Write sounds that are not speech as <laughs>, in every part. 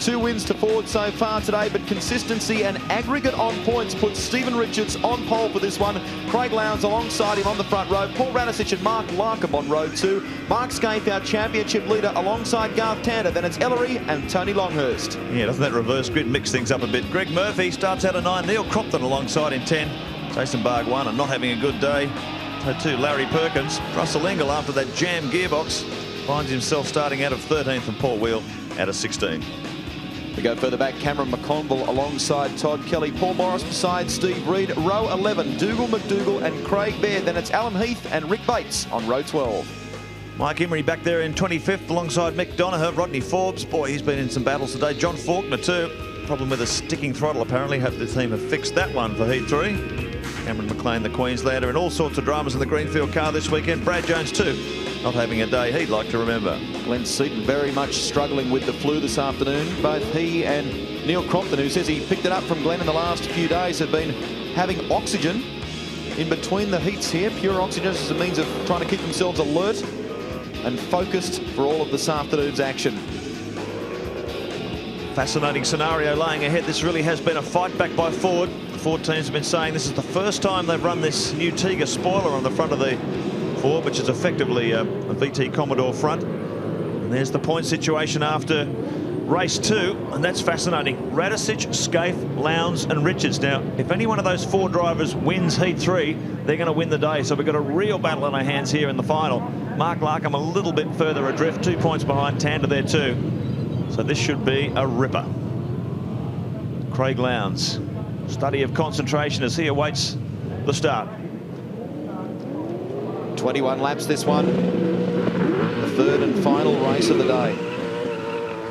Two wins to Ford so far today, but consistency and aggregate on points puts Stephen Richards on pole for this one. Craig Lowndes alongside him on the front row. Paul Radisich and Mark Larkham on row two. Mark Skaife, our championship leader, alongside Garth Tander. Then it's Ellery and Tony Longhurst. Yeah, doesn't that reverse grid mix things up a bit? Greg Murphy starts out at nine. Neil Crompton alongside in 10. Jason Bargwanna and not having a good day. So too Larry Perkins. Russell Ingall after that jam gearbox finds himself starting out of 13th and Paul Weel out of 16. We go further back, Cameron McConville alongside Todd Kelly. Paul Morris beside Steve Reed. Row 11, Dougal McDougall and Craig Baird. Then it's Alan Heath and Rick Bates on row 12. Mike Imrie back there in 25th alongside Mick Donoghue. Rodney Forbes, boy, he's been in some battles today. John Faulkner too. Problem with a sticking throttle apparently. Hope the team have fixed that one for Heat 3. Cameron McLean, the Queenslander, and all sorts of dramas in the Greenfield car this weekend. Brad Jones too not having a day he'd like to remember. Glenn Seton very much struggling with the flu this afternoon. Both he and Neil Crompton, who says he picked it up from Glenn in the last few days, have been having oxygen in between the heats here. Pure oxygen as a means of trying to keep themselves alert and focused for all of this afternoon's action. Fascinating scenario laying ahead. This really has been a fight back by Ford. The Ford teams have been saying this is the first time they've run this new Tiga spoiler on the front of the Ford, which is effectively uh, a, a VT Commodore front. And there's the point situation after race two, and that's fascinating. Radisich, Skaife, Lowndes and Richards. Now, if any one of those four drivers wins Heat 3, they're going to win the day. So we've got a real battle on our hands here in the final. Mark Larkham a little bit further adrift, two points behind Tander there too. So this should be a ripper. Craig Lowndes, study of concentration as he awaits the start. 21 laps this one. The third and final race of the day.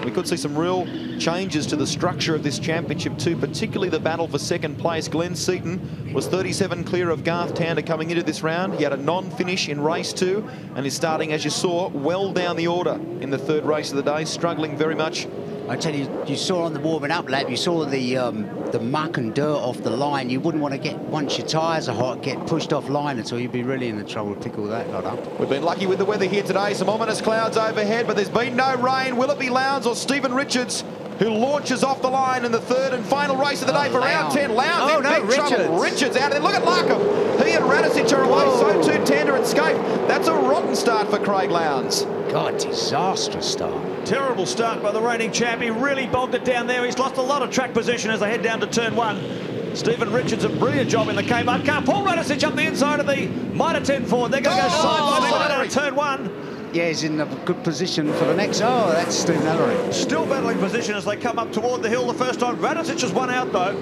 We could see some real changes to the structure of this championship too, particularly the battle for second place. Glenn Seton was 37 clear of Garth Tander coming into this round. He had a non-finish in race two and is starting, as you saw, well down the order in the third race of the day, struggling very much I tell you, you saw on the warming up lap, you saw the um, the muck and dirt off the line. You wouldn't want to get, once your tyres are hot, get pushed off line until you'd be really in the trouble to pick all that lot up. We've been lucky with the weather here today. Some ominous clouds overhead, but there's been no rain. Will it be Lowndes or Stephen Richards? who launches off the line in the third and final race of the day oh, for round 10. Lowndes oh, in no, big Richards. trouble. Richards out of there. Look at Larkham. He and Radisich are away. Whoa. So too Tander and Skaife. That's a rotten start for Craig Lowndes. God, disastrous start. Terrible start by the reigning champ. He really bogged it down there. He's lost a lot of track position as they head down to turn one. Stephen Richards, a brilliant job in the Kmart car. Paul Radisich up the inside of the Mitre 10 Ford. They're going to go oh, side by side out of turn one. Yeah, he's in a good position for the next. Oh, that's Stephen Ellery. Still battling position as they come up toward the hill the first time. Radisich has won out, though.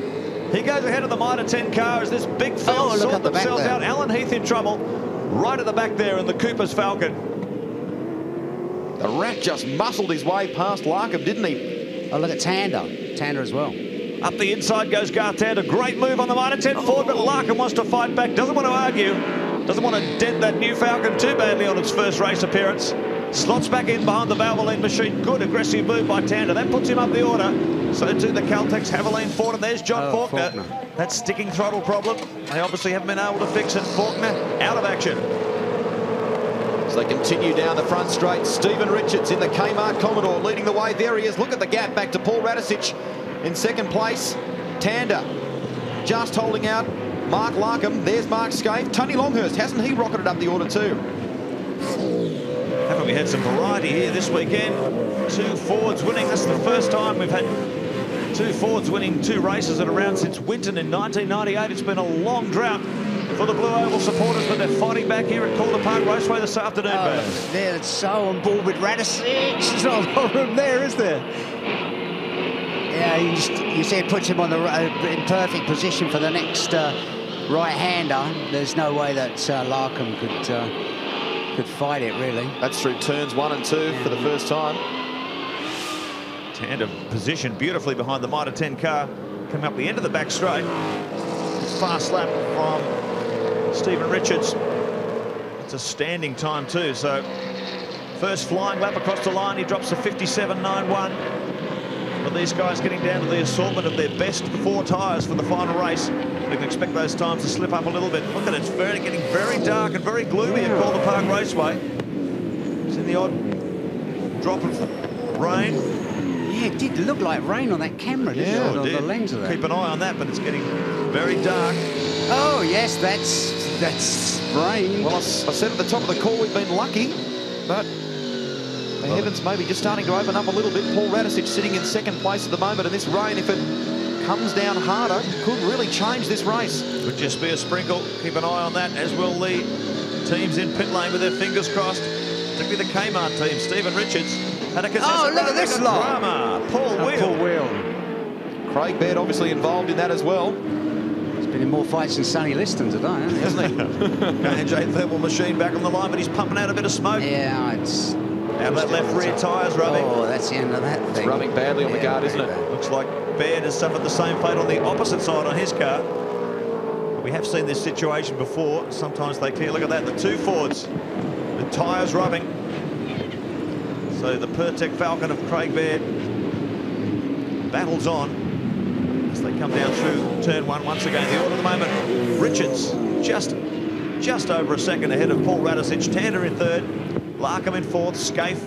He goes ahead of the Mitre 10 car as this big field oh, sort themselves the out. Alan Heath in trouble. Right at the back there in the Cooper's Falcon. The rat just muscled his way past Larkham, didn't he? Oh, look at Tander. Tander as well. Up the inside goes Garth Tander. Great move on the Mitre 10 Ford, but Larkham wants to fight back. Doesn't want to argue. Doesn't want to dent that new Falcon too badly on its first race appearance. Slots back in behind the Valvoline machine. Good aggressive move by Tander. That puts him up the order. So too the Caltex Havoline Ford. And there's John oh, Faulkner. Faulkner. That sticking throttle problem. They obviously haven't been able to fix it. Faulkner out of action. They continue down the front straight, Stephen Richards in the Kmart Commodore leading the way. There he is. Look at the gap back to Paul Radisich in second place. Tander just holding out. Mark Larkham. There's Mark Skaife. Tony Longhurst. Hasn't he rocketed up the order too? Haven't we had some variety here this weekend? Two Fords winning. This is the first time we've had two Fords winning two races at a round since Winton in 1998. It's been a long drought for the Blue Oval supporters, but they're fighting back here at Calder Park Raceway this afternoon, oh, They're so on board with Radisich. There's not a lot <laughs> of room there, is there? Yeah, you, just, you see it puts him on the uh, in perfect position for the next uh, right-hander. There's no way that uh, Larkham could uh, could fight it, really. That's through turns one and two yeah. for the first time. Tander positioned beautifully behind the Mitre 10 car. Coming up the end of the back straight. Fast lap from Stephen Richards. It's a standing time too, so first flying lap across the line, he drops a 57.91. But these guys getting down to the assortment of their best four tyres for the final race. We can expect those times to slip up a little bit. Look at it, it's very, getting very dark and very gloomy at Calder Park Raceway. It's in the odd drop of rain. Yeah, it did look like rain on that camera, didn't Yeah, it? Oh, On the lens of that. Keep an eye on that, but it's getting very dark. Oh, yes, that's that's rain. Well, I said at the top of the call we've been lucky, but the heavens maybe just starting to open up a little bit. Paul Radisich sitting in second place at the moment, and this rain, if it comes down harder, could really change this race. Could just be a sprinkle. Keep an eye on that, as will the teams in pit lane with their fingers crossed. Particularly the Kmart team. Stephen Richards had a Oh, look at this lot. drama. Paul Weel. Paul Weel. Craig Baird obviously involved in that as well. He's been in more fights than Sonny Liston today, hasn't he? KJ thermal machine back on the line, but he's pumping out a bit of smoke. yeah, it's... Out that left rear tyres rubbing. Oh, that's the end of that thing. rubbing badly on the guard, isn't it? very Looks like Baird has suffered the same fate on the opposite side on his car. We have seen this situation before. Sometimes they clear. Look at that, the two Fords. The tyres rubbing. So the Pertec Falcon of Craig Baird battles on as they come down through turn one once again. The order at the moment, Richards just just over a second ahead of Paul Radisich. Tander in third, Larkham in fourth, Skaife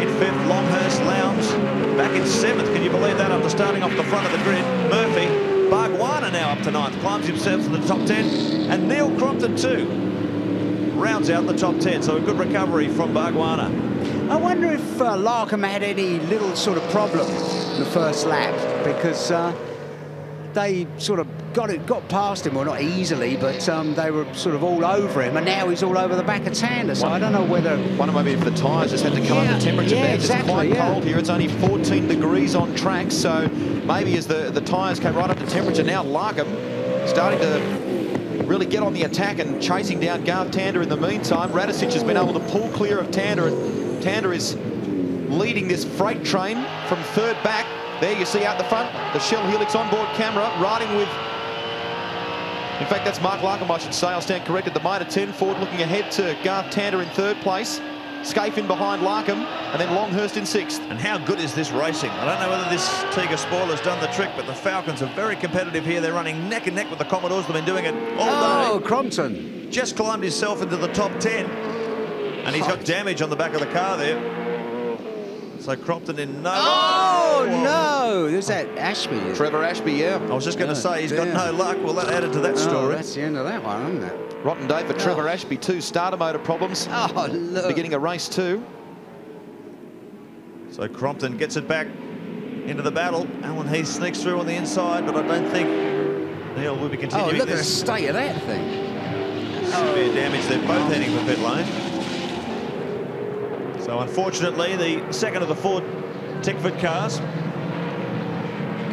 in fifth, Longhurst, Lowndes back in seventh. Can you believe that after starting off the front of the grid? Murphy, Bargwanna now up to ninth, climbs himself to the top 10, and Neil Crompton too rounds out the top 10. So a good recovery from Bargwanna. I wonder if uh, Larkham had any little sort of problem in the first lap because uh, they sort of got it, got past him, well not easily, but um, they were sort of all over him, and now he's all over the back of Tander. So I don't know whether Wonder maybe if the tyres just had to come Yeah, under temperature yeah, there. exactly, it's quite yeah. cold here. It's only 14 degrees on track, so maybe as the, the tyres came right up to temperature, now Larkham starting to really get on the attack and chasing down Garth Tander in the meantime. Radisich has been able to pull clear of Tander, and Tander is leading this freight train from third back. There you see out the front, the Shell Helix onboard camera riding with in fact, that's Mark Larkham, I should say. I'll stand corrected. The Mitre 10 Ford looking ahead to Garth Tander in third place. Skaife in behind Larkham, and then Longhurst in sixth. And how good is this racing? I don't know whether this Tiga spoiler's done the trick, but the Falcons are very competitive here. They're running neck and neck with the Commodores. They've been doing it all oh day. Crompton. Just climbed himself into the top 10. And he's got damage on the back of the car there. So Crompton in no... Oh Oh, no, there's that Ashby. is it? Trevor Ashby, yeah. I was just going to Oh, say he's got dear. no luck. Well, that added to that Oh, story. that's the end of that one, isn't it? Rotten day for oh. Trevor Oh. Ashby, too. Starter motor problems. Oh look. Beginning a race, too. So Crompton gets it back into the battle. Alan Heath sneaks through on the inside, but I don't think Neil will be continuing Oh, continuing look at the state of that thing. Severe damage. They're both heading for pit lane. So unfortunately, the second of the Ford Tickford cars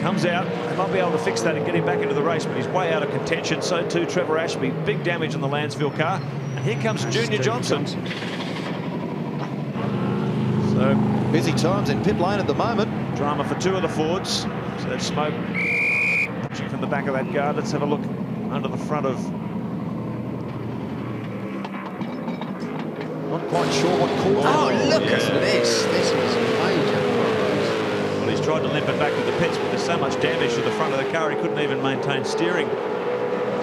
comes out. They might be able to fix that and get him back into the race, but he's way out of contention. So too Trevor Ashby. Big damage on the Lansvale car. And here comes Junior Steve Johnson. So Busy times in pit lane at the moment. drama for two of the Fords. So that smoke pushing from the back of that guard. Let's have a look under the front of Not quite sure what caused Oh, look yeah. at this. This is major. Well, he's tried to limp it back to the pits, but there's so much damage to the front of the car, he couldn't even maintain steering.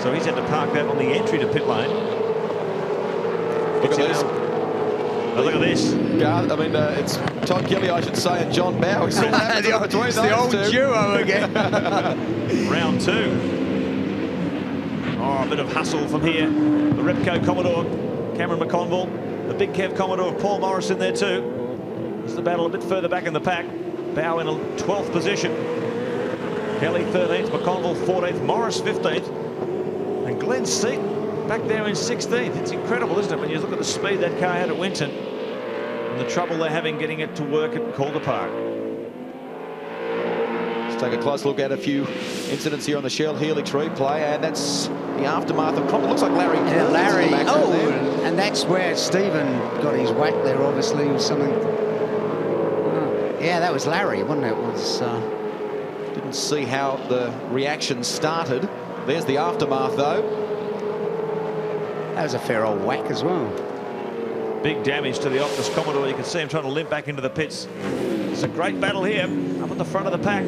So he's had to park that on the entry to pit lane. Look at this. Oh, look at this. Garth, I mean, uh, it's Todd Kelly, I should say, and John Bowe. We saw what happens <laughs> the, between it's the old two. duo again. <laughs> Round two. Oh, a bit of hustle from here. The Repco Commodore, Cameron McConville. The big Kev Commodore, Paul Morris in there too. This is the battle a bit further back in the pack. Bowe in a 12th position. Kelly 13th, McConville 14th, Morris 15th. And Glenn Seton back there in 16th. It's incredible, isn't it, when you look at the speed that car had at Winton and the trouble they're having getting it to work at Calder Park. Let's take a close look at a few incidents here on the Shell Helix replay, and that's the aftermath of Crompton. Looks like Larry. Yeah, Kearns in the Larry. Oh, and, and that's where Stephen got his whack there, obviously, with something. Yeah, that was Larry, wasn't it? Was uh, Didn't see how the reaction started. There's the aftermath, though. That was a fair old whack as well. Big damage to the Optus Commodore. You can see him trying to limp back into the pits. It's a great battle here up at the front of the pack.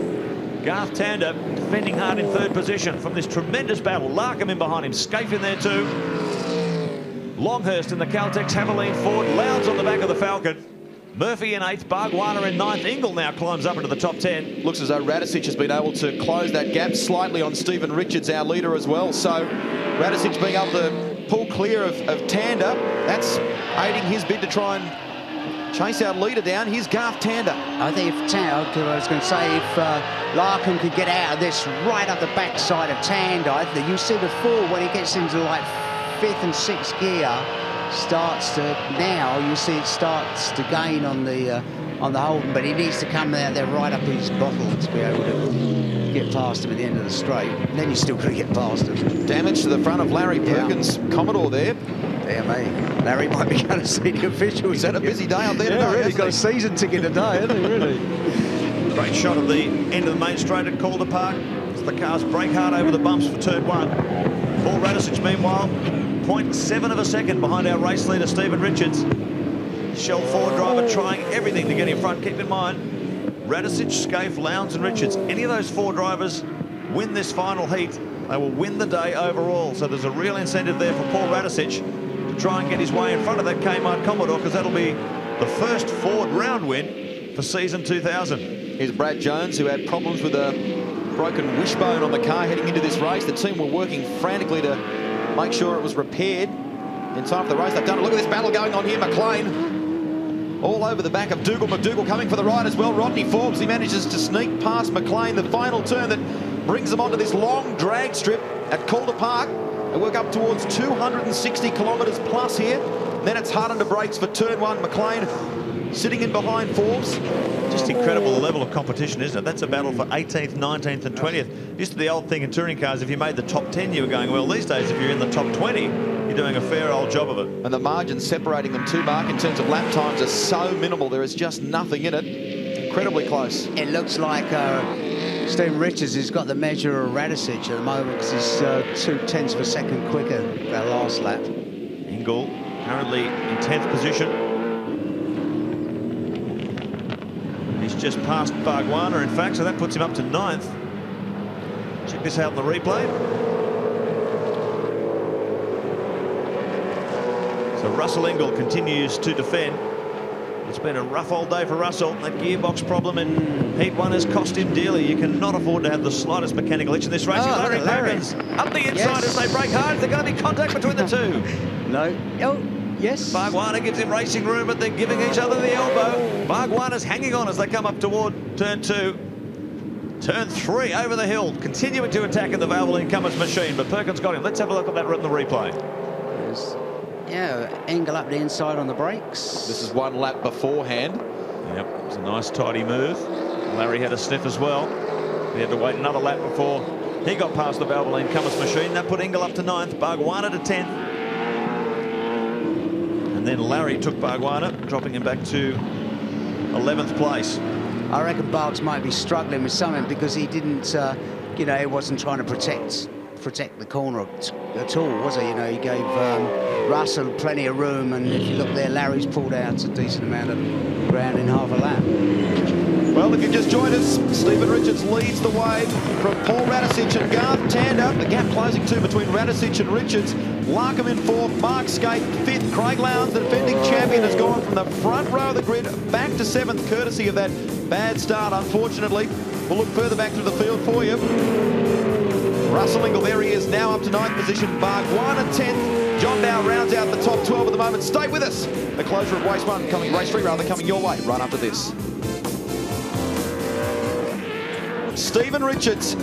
Garth Tander defending hard in third position from this tremendous battle. Larkham in behind him. Skaife in there too. Longhurst in the Caltex Havoline Ford. Lowndes on the back of the Falcon. Murphy in eighth, Bargwanna in ninth. Ingall now climbs up into the top 10. Looks as though Radisich has been able to close that gap slightly on Stephen Richards, our leader as well. So Radisich being able to pull clear of, of Tander, that's aiding his bid to try and chase our leader down. Here's Garth Tander. I think if Tander, I was going to say, if uh, Larkham could get out of this right up the backside of Tander, you see the fall when he gets into like fifth and sixth gear, starts to now you see it starts to gain on the uh, on the Holden, but he needs to come out there right up his bottle to be able to get past him at the end of the straight. And then you still got to get past him. Damage to the front of Larry Perkins, yeah. Commodore there. Damn me, Larry might be going to see the officials. He's had a busy day out there yeah, today. Really got a season ticket today, hasn't he? Really. <laughs> Great shot of the end of the main straight at Calder Park. As the cars break hard over the bumps for turn one. Paul Radisich, meanwhile, 0.7 of a second behind our race leader, Stephen Richards. Shell Ford driver trying everything to get in front. Keep in mind, Radisich, Skaife, Lowndes and Richards, any of those four drivers win this final heat, they will win the day overall. So there's a real incentive there for Paul Radisich to try and get his way in front of that Kmart Commodore because that'll be the first Ford round win for season 2000. Here's Brad Jones, who had problems with a broken wishbone on the car heading into this race. The team were working frantically to make sure it was repaired in time for the race. They've done it. Look at this battle going on here. McLean all over the back of Dougal. McDougall coming for the ride as well. Rodney Forbes, he manages to sneak past McLean. The final turn that brings them onto this long drag strip at Calder Park. They work up towards 260 kilometres plus here. Then it's hard under brakes for turn one. McLean sitting in behind Forbes. Just incredible the level of competition, isn't it? That's a battle for 18th, 19th and 20th. Used to the old thing in touring cars, if you made the top 10, you were going well. These days, if you're in the top 20, you're doing a fair old job of it. And the margins separating them to Mark in terms of lap times are so minimal. There is just nothing in it. Incredibly close. It looks like uh, Stephen Richards has got the measure of Radisich at the moment because he's uh, two tenths of a second quicker that last lap. Ingall currently in 10th position. Just past Bargwanna, in fact, so that puts him up to ninth. Check this out in the replay. So Russell Ingall continues to defend. It's been a rough old day for Russell. That gearbox problem in Heat 1 has cost him dearly. You cannot afford to have the slightest mechanical itch in this race. Oh, Larry, Larry Perkins up the inside yes. as they break hard. Is there going to be contact between the two? No. Oh, Yes. Bargwanna gives him racing room, but they're giving each other the elbow. Bargwanna's hanging on as they come up toward turn two. Turn three over the hill, continuing to attack in the Valvoline Cummins machine, but Perkins got him. Let's have a look at that in the replay. There's, yeah, Ingall up the inside on the brakes. This is one lap beforehand. Yep, it was a nice tidy move. Larry had a sniff as well. He had to wait another lap before he got past the Valvoline Cummins machine. That put Ingall up to ninth, Bargwanna to 10th. And then Larry took Bargwanna, dropping him back to 11th place. I reckon Barks might be struggling with something because he didn't, uh, you know, he wasn't trying to protect protect the corner at all, was he? You know, he gave um, Russell plenty of room, and if you look there, Larry's pulled out a decent amount of ground in half a lap. Well, if you've just joined us, Stephen Richards leads the way from Paul Radisich and Garth Tander. The gap closing too between Radisich and Richards. Larkham in fourth, Mark Skaife fifth. Craig Lowndes, the defending oh. champion, has gone from the front row of the grid back to seventh, courtesy of that bad start, unfortunately. We'll look further back through the field for you. Russell Ingall, there he is, now up to ninth position. Bargwanna 10th. John Bowe rounds out the top 12 at the moment. Stay with us. The closure of race one coming, race three rather, coming your way right after this. Stephen Richards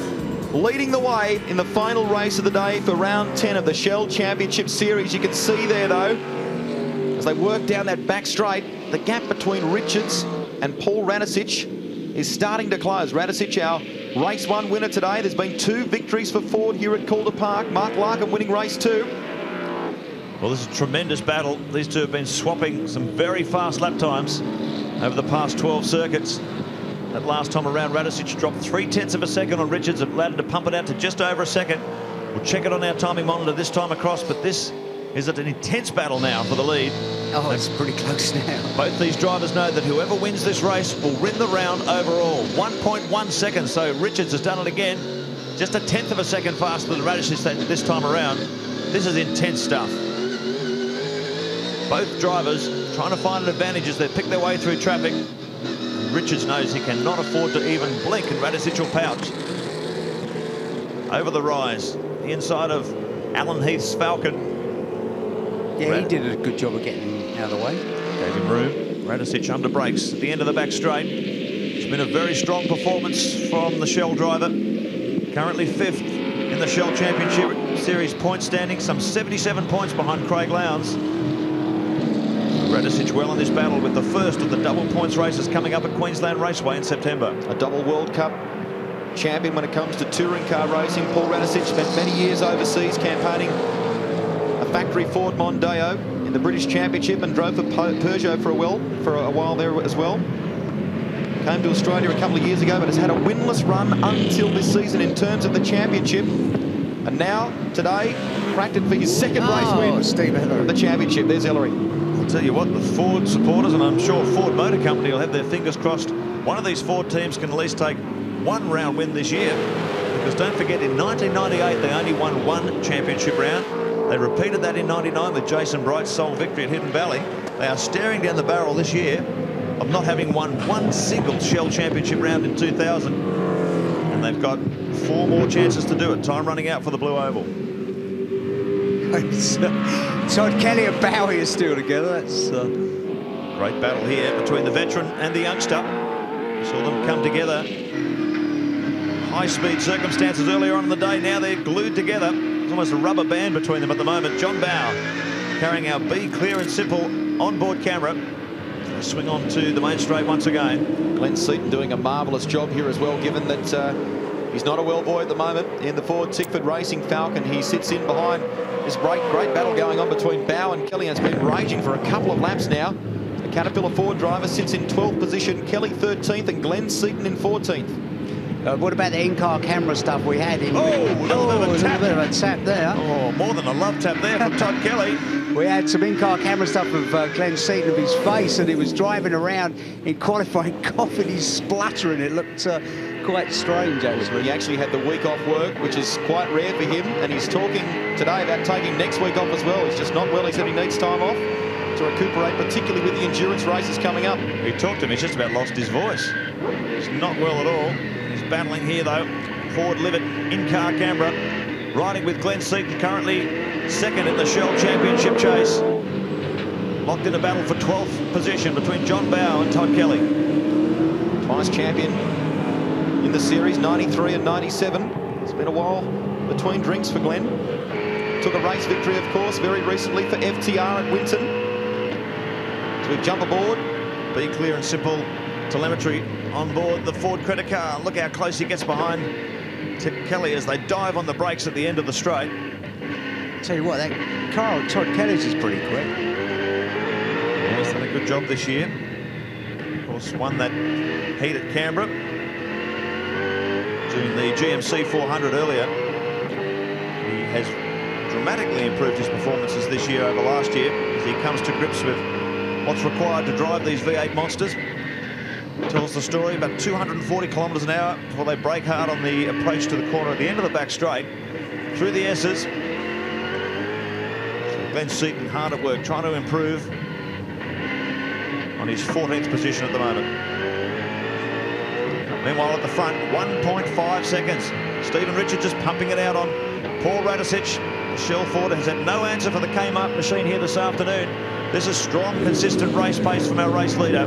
leading the way in the final race of the day for round 10 of the Shell Championship Series. You can see there, though, as they work down that back straight, the gap between Richards and Paul Radisich is starting to close. Radisich, our race one winner today. There's been two victories for Ford here at Calder Park. Mark Larkham winning race two. Well, this is a tremendous battle. These two have been swapping some very fast lap times over the past 12 circuits. That last time around, Radisich dropped three tenths of a second on Richards, allowed him to pump it out to just over a second. We'll check it on our timing monitor this time across, but this is an intense battle now for the lead. Oh, it's pretty close now. Both these drivers know that whoever wins this race will win the round overall. 1.1 seconds, so Richards has done it again. Just a tenth of a second faster than Radisich this time around. This is intense stuff. Both drivers trying to find an advantage as they pick their way through traffic. Richards knows he cannot afford to even blink and Radisich will pout. Over the rise, the inside of Alan Heath's Falcon. Yeah, he did a good job of getting out of the way. Gave him room. Radisich under brakes at the end of the back straight. It's been a very strong performance from the Shell driver. Currently fifth in the Shell Championship Series point standing, some 77 points behind Craig Lowndes. Radisich well in this battle with the first of the double points races coming up at Queensland Raceway in September. A double World Cup champion when it comes to touring car racing. Paul Radisich spent many years overseas campaigning a factory Ford Mondeo in the British Championship and drove for Peugeot for a while, for a while there as well. Came to Australia a couple of years ago, but has had a winless run until this season in terms of the championship. And now, today, cracked it for his second oh, race win Steve of the championship. There's Ellery. Tell you what, the Ford supporters, and I'm sure Ford Motor Company will have their fingers crossed, one of these Ford teams can at least take one round win this year. Because don't forget, in 1998, they only won one championship round. They repeated that in 99 with Jason Bright's sole victory at Hidden Valley. They are staring down the barrel this year of not having won one single Shell Championship round in 2000. And they've got four more chances to do it. Time running out for the Blue Oval. Todd <laughs> Kelly and Bowe are still together. That's uh... great battle here between the veteran and the youngster. We saw them come together. High-speed circumstances earlier on in the day. Now they're glued together. There's almost a rubber band between them at the moment. John Bowe carrying our B clear and Simple onboard camera. Swing on to the main straight once again. Glenn Seton doing a marvellous job here as well, given that uh, he's not a well boy at the moment in the Ford Tickford Racing Falcon. He sits in behind this great, great battle going on between Bowe and Kelly. It's been raging for a couple of laps now. The Caterpillar Ford driver sits in 12th position, Kelly 13th and Glenn Seton in 14th. Uh, what about the in-car camera stuff we had? In, oh, a little, oh, bit, of a tap. bit of a tap there. Oh, more than a love tap there from Todd Kelly. <laughs> We had some in-car camera stuff of uh, Glenn Seton of his face, and he was driving around in qualifying, <laughs> coughing, he's spluttering. It looked uh, quite strange, actually. He actually had the week off work, which is quite rare for him, and he's talking today about taking next week off as well. He's just not well. He said he needs time off to recuperate, particularly with the endurance races coming up. We talked to him, he's just about lost his voice. He's not well at all. He's battling here, though. Ford Livet in-car camera, riding with Glenn Seton, currently second in the Shell Championship chase. Locked in a battle for 12th position between John Bowe and Todd Kelly. Twice champion in the series, 93 and 97. It's been a while between drinks for Glenn. Took a race victory, of course, very recently for FTR at Winton. So we jump aboard. Be clear and simple telemetry on board the Ford credit car. Look how close he gets behind to Kelly as they dive on the brakes at the end of the straight. Tell you what, that car Todd Kelly's is pretty quick. Yeah, he's done a good job this year. Of course, won that heat at Canberra doing the GMC 400 earlier. He has dramatically improved his performances this year over last year as he comes to grips with what's required to drive these V8 monsters. Tells the story about 240 kilometres an hour before they brake hard on the approach to the corner at the end of the back straight. Through the S's. So Glenn Seton hard at work, trying to improve on his 14th position at the moment. Meanwhile, at the front, 1.5 seconds. Stephen Richard just pumping it out on Paul Radisich. Shell Ford has had no answer for the Kmart machine here this afternoon. This is strong, consistent race pace from our race leader.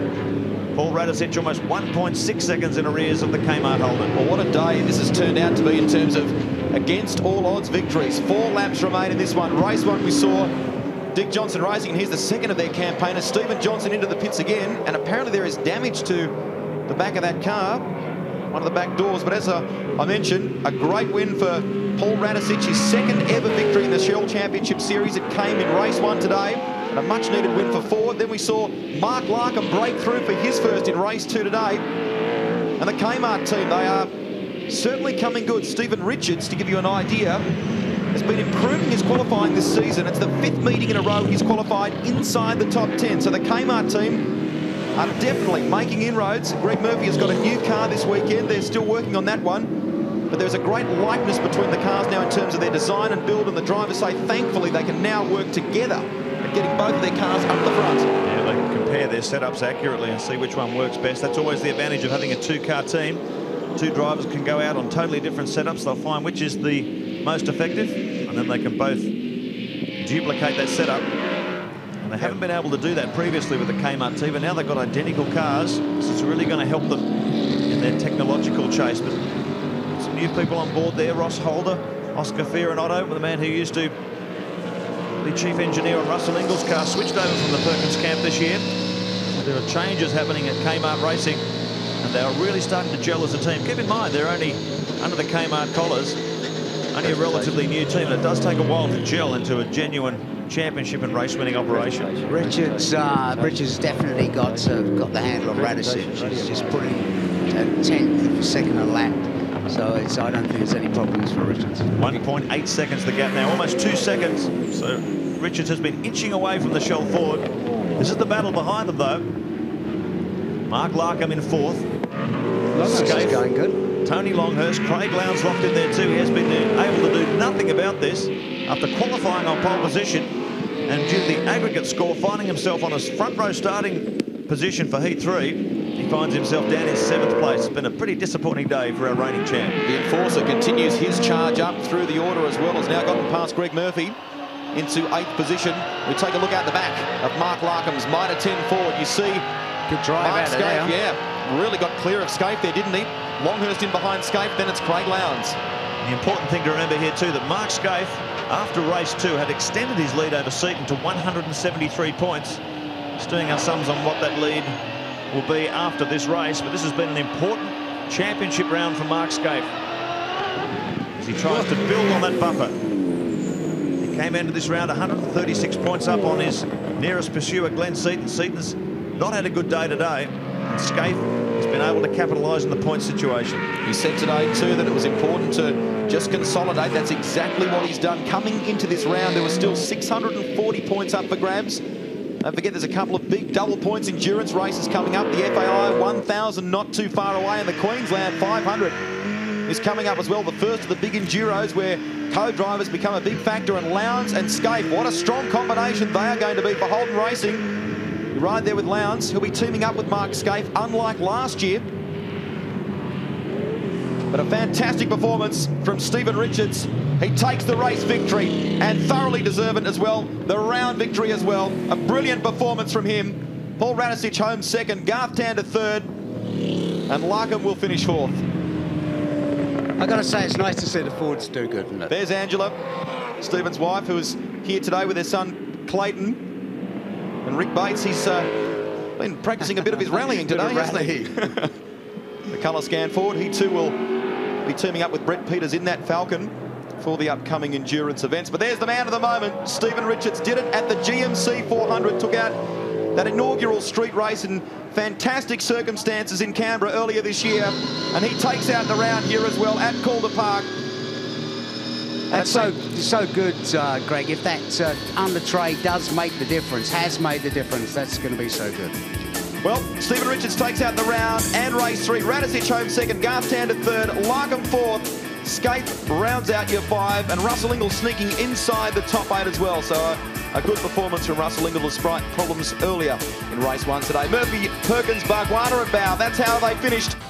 Paul Radisich almost 1.6 seconds in arrears of the Kmart Holden. Well, what a day this has turned out to be in terms of against all odds victories. Four laps remain in this one. Race one we saw Dick Johnson racing, and here's the second of their campaigners. Stephen Johnson into the pits again, and apparently there is damage to the back of that car, one of the back doors. But as I mentioned, a great win for Paul Radisich, his second ever victory in the Shell Championship Series. It came in race one today and a much needed win for Ford. Then we saw Mark Larkham break through for his first in race two today. And the Kmart team, they are certainly coming good. Stephen Richards, to give you an idea, has been improving his qualifying this season. It's the fifth meeting in a row he's qualified inside the top 10. So the Kmart team are definitely making inroads. Greg Murphy has got a new car this weekend. They're still working on that one. But there's a great likeness between the cars now in terms of their design and build, and the drivers say thankfully they can now work together at getting both of their cars up the front. Yeah, they can compare their setups accurately and see which one works best. That's always the advantage of having a two-car team. Two drivers can go out on totally different setups. They'll find which is the most effective, and then they can both duplicate that setup. And they haven't been able to do that previously with the Kmart team, but now they've got identical cars. This is really going to help them in their technological chase. But some new people on board there, Ross Holder, Oscar Fiorinato, the man who used to be chief engineer on Russell Ingall's car, switched over from the Perkins camp this year. So there are changes happening at Kmart Racing, and they are really starting to gel as a team. Keep in mind, they're only under the Kmart collars, only a relatively new team, it does take a while to gel into a genuine championship and race-winning operation. Richards, uh, Richards definitely got uh, got the handle on Radisich. He's just putting a tenth of a second a lap. So it's, I don't think there's any problems for Richards. 1.8 seconds the gap now, almost two seconds. So Richards has been inching away from the Shell Ford. This is the battle behind them, though. Mark Larkham in fourth. Longhurst is going good. Tony Longhurst, Craig Lowndes locked in there too. He has been able to do nothing about this after qualifying on pole position and due to the aggregate score, finding himself on a front row starting position for Heat 3, he finds himself down in seventh place. It's been a pretty disappointing day for our reigning champ. The Enforcer continues his charge up through the order as well. Has now gotten past Greg Murphy into eighth position. We take a look out the back of Mark Larkham's Mitre 10 Ford. You see Good drive Mark out of Skaife, there. yeah, really got clear of Skaife there, didn't he? Longhurst in behind Skaife, then it's Craig Lowndes. The important thing to remember here too that Mark Skaife, after race two, had extended his lead over Seton to 173 points. Just doing our sums on what that lead will be after this race, but this has been an important championship round for Mark Skaife as he tries to build on that buffer. He came into this round 136 points up on his nearest pursuer, Glenn Seton. Seton's not had a good day today, and Skaife has been able to capitalise on the point situation. He said today too that it was important to just consolidate. That's exactly what he's done. Coming into this round, there was still 640 points up for grabs. Don't forget there's a couple of big double points endurance races coming up. The FAI 1000 not too far away and the Queensland 500 is coming up as well. The first of the big enduros where co-drivers become a big factor and Lowndes and Skaife. What a strong combination they are going to be for Holden Racing. Ride there with Lowndes, He'll be teaming up with Mark Skaife, unlike last year. But a fantastic performance from Stephen Richards. He takes the race victory and thoroughly deserved it as well. The round victory as well. A brilliant performance from him. Paul Radisich home second, Garth Tander third, and Larkham will finish fourth. I've got to say, it's nice to see the Fords do good, isn't it? There's Angela, Stephen's wife, who is here today with their son Clayton. And Rick Bates, he's uh, been practicing a bit of his <laughs> rallying today, hasn't he? <laughs> the colour scan forward. He too will be teaming up with Brett Peters in that Falcon for the upcoming endurance events. But there's the man of the moment. Stephen Richards did it at the GMC 400, took out that inaugural street race in fantastic circumstances in Canberra earlier this year. And he takes out the round here as well at Calder Park. That's so so good, uh, Greg. If that uh, under tray does make the difference, has made the difference, that's going to be so good. Well, Stephen Richards takes out the round and race three. Radisich home second, Garth Tander third, Larkham fourth, Skaife rounds out your five, and Russell Ingall sneaking inside the top eight as well. So uh, a good performance from Russell Ingall despite problems earlier in race one today. Murphy, Perkins, Bargwanna and Bowe. That's how they finished